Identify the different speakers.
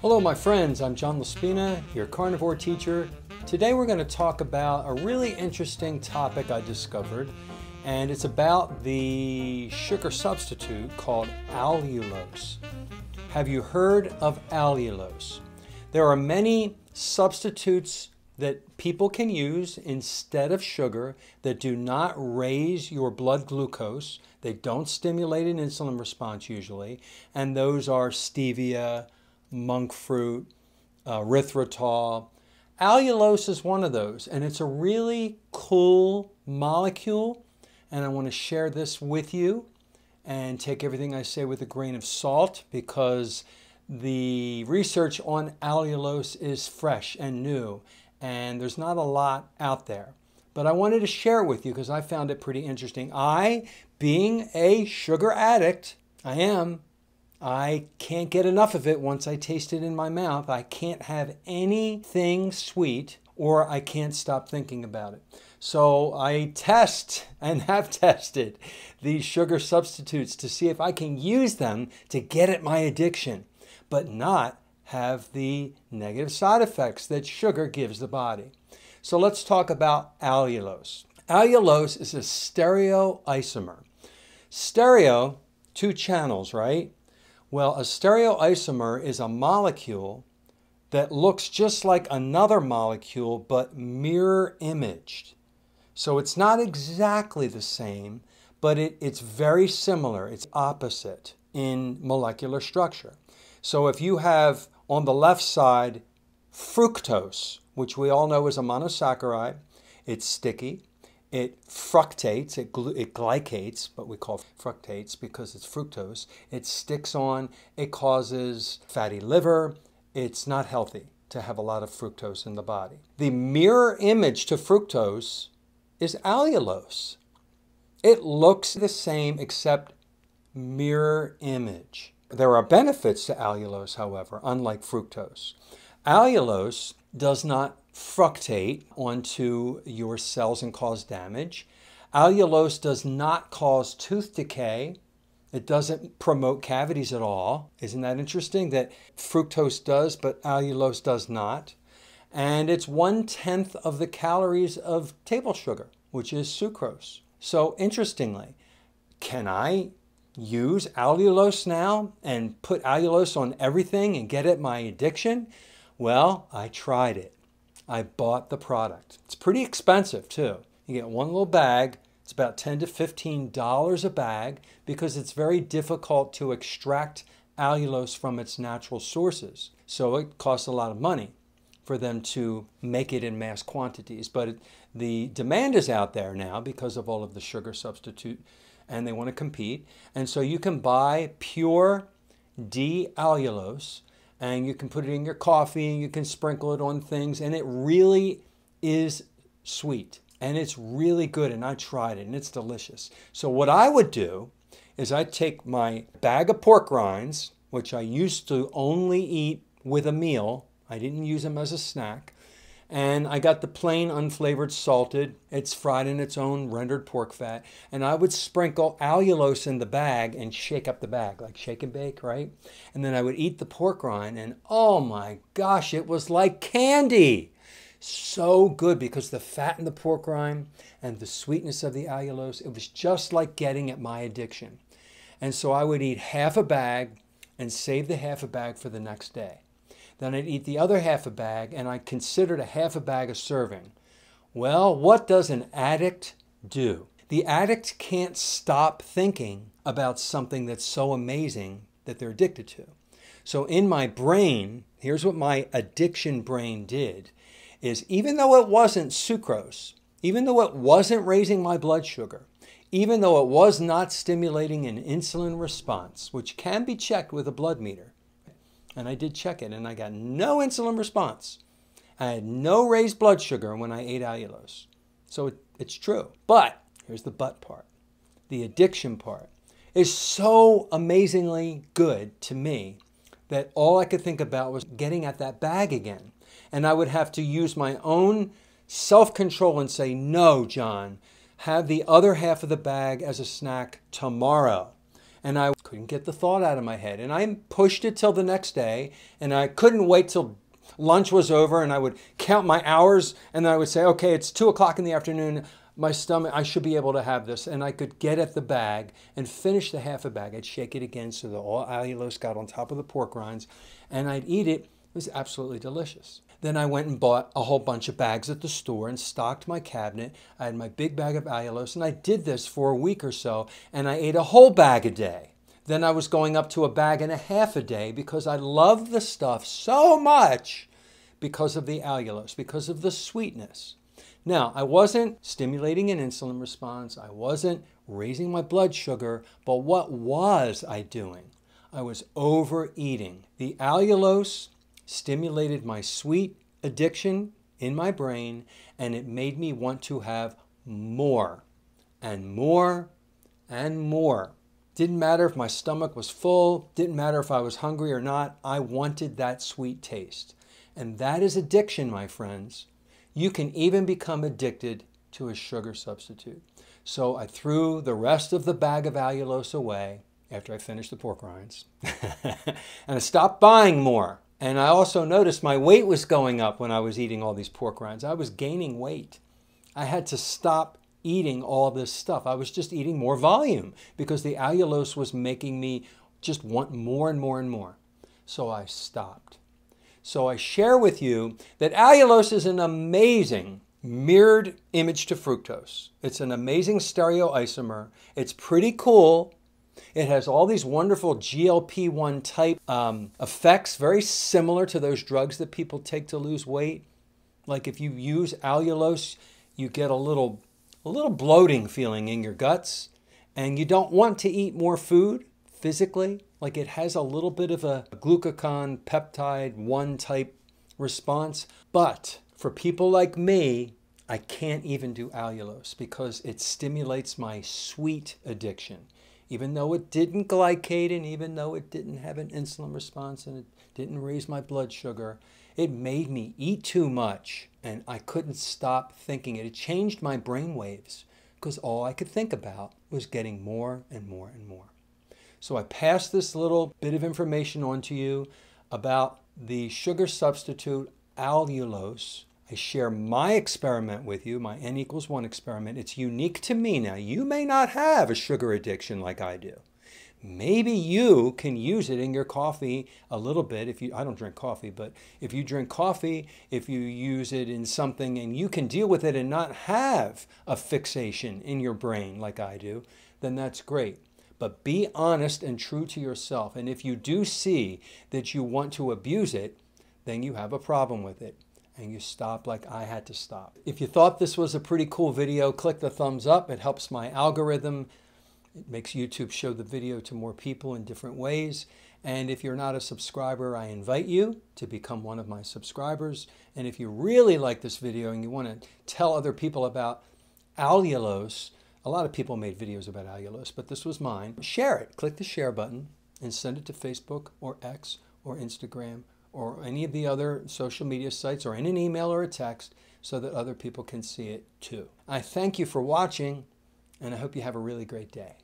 Speaker 1: Hello, my friends. I'm John Laspina, your carnivore teacher. Today we're going to talk about a really interesting topic I discovered, and it's about the sugar substitute called allulose. Have you heard of allulose? There are many substitutes that people can use instead of sugar that do not raise your blood glucose. They don't stimulate an insulin response usually, and those are stevia, monk fruit, uh, erythritol. Allulose is one of those, and it's a really cool molecule, and I want to share this with you and take everything I say with a grain of salt because the research on allulose is fresh and new, and there's not a lot out there. But I wanted to share it with you because I found it pretty interesting. I, being a sugar addict, I am, I can't get enough of it once I taste it in my mouth. I can't have anything sweet or I can't stop thinking about it. So I test and have tested these sugar substitutes to see if I can use them to get at my addiction, but not have the negative side effects that sugar gives the body. So let's talk about allulose. Allulose is a stereoisomer. Stereo, two channels, right? Well, a stereoisomer is a molecule that looks just like another molecule but mirror imaged. So it's not exactly the same, but it, it's very similar. It's opposite in molecular structure. So if you have on the left side fructose, which we all know is a monosaccharide, it's sticky. It fructates, it, it glycates, but we call fructates because it's fructose. It sticks on, it causes fatty liver. It's not healthy to have a lot of fructose in the body. The mirror image to fructose is allulose. It looks the same except mirror image. There are benefits to allulose, however, unlike fructose. Allulose does not fructate onto your cells and cause damage. Allulose does not cause tooth decay. It doesn't promote cavities at all. Isn't that interesting that fructose does, but allulose does not? And it's one tenth of the calories of table sugar, which is sucrose. So interestingly, can I use allulose now and put allulose on everything and get at my addiction? Well, I tried it. I bought the product. It's pretty expensive too. You get one little bag. It's about 10 to $15 a bag because it's very difficult to extract allulose from its natural sources. So it costs a lot of money for them to make it in mass quantities. But the demand is out there now because of all of the sugar substitute and they want to compete. And so you can buy pure D-allulose and you can put it in your coffee and you can sprinkle it on things and it really is sweet and it's really good and I tried it and it's delicious. So what I would do is I take my bag of pork rinds, which I used to only eat with a meal. I didn't use them as a snack. And I got the plain unflavored salted. It's fried in its own rendered pork fat. And I would sprinkle allulose in the bag and shake up the bag, like shake and bake, right? And then I would eat the pork rind, and oh my gosh, it was like candy. So good because the fat in the pork rind and the sweetness of the allulose, it was just like getting at my addiction. And so I would eat half a bag and save the half a bag for the next day. Then I'd eat the other half a bag, and I considered a half a bag a serving. Well, what does an addict do? The addict can't stop thinking about something that's so amazing that they're addicted to. So in my brain, here's what my addiction brain did is even though it wasn't sucrose, even though it wasn't raising my blood sugar, even though it was not stimulating an insulin response, which can be checked with a blood meter, and I did check it, and I got no insulin response. I had no raised blood sugar when I ate allulose. So it, it's true. But here's the but part the addiction part is so amazingly good to me that all I could think about was getting at that bag again. And I would have to use my own self control and say, No, John, have the other half of the bag as a snack tomorrow. And I couldn't get the thought out of my head. And I pushed it till the next day, and I couldn't wait till lunch was over, and I would count my hours, and then I would say, okay, it's two o'clock in the afternoon. My stomach, I should be able to have this. And I could get at the bag and finish the half a bag. I'd shake it again so the all allulose got on top of the pork rinds, and I'd eat it. It was absolutely delicious. Then I went and bought a whole bunch of bags at the store and stocked my cabinet. I had my big bag of allulose, and I did this for a week or so, and I ate a whole bag a day. Then I was going up to a bag and a half a day because I loved the stuff so much because of the allulose, because of the sweetness. Now, I wasn't stimulating an insulin response, I wasn't raising my blood sugar, but what was I doing? I was overeating. The allulose stimulated my sweet addiction in my brain and it made me want to have more and more and more. Didn't matter if my stomach was full, didn't matter if I was hungry or not, I wanted that sweet taste. And that is addiction, my friends. You can even become addicted to a sugar substitute. So I threw the rest of the bag of allulose away after I finished the pork rinds. and I stopped buying more. And I also noticed my weight was going up when I was eating all these pork rinds. I was gaining weight. I had to stop eating all this stuff. I was just eating more volume because the allulose was making me just want more and more and more. So I stopped. So I share with you that allulose is an amazing mirrored image to fructose. It's an amazing stereoisomer. It's pretty cool. It has all these wonderful GLP 1 type um, effects, very similar to those drugs that people take to lose weight. Like if you use allulose, you get a little, a little bloating feeling in your guts, and you don't want to eat more food physically. Like it has a little bit of a glucagon peptide 1 type response. But for people like me, I can't even do allulose because it stimulates my sweet addiction even though it didn't glycate and even though it didn't have an insulin response and it didn't raise my blood sugar, it made me eat too much and I couldn't stop thinking it. It changed my brain waves because all I could think about was getting more and more and more. So I passed this little bit of information on to you about the sugar substitute allulose I share my experiment with you, my n equals 1 experiment. It's unique to me. Now, you may not have a sugar addiction like I do. Maybe you can use it in your coffee a little bit. If you, I don't drink coffee, but if you drink coffee, if you use it in something and you can deal with it and not have a fixation in your brain like I do, then that's great. But be honest and true to yourself. And if you do see that you want to abuse it, then you have a problem with it and you stop like I had to stop. If you thought this was a pretty cool video, click the thumbs up. It helps my algorithm. It makes YouTube show the video to more people in different ways. And if you're not a subscriber, I invite you to become one of my subscribers. And if you really like this video and you want to tell other people about allulose, a lot of people made videos about allulose, but this was mine. Share it. Click the share button and send it to Facebook or X or Instagram or any of the other social media sites or in an email or a text so that other people can see it too. I thank you for watching and I hope you have a really great day.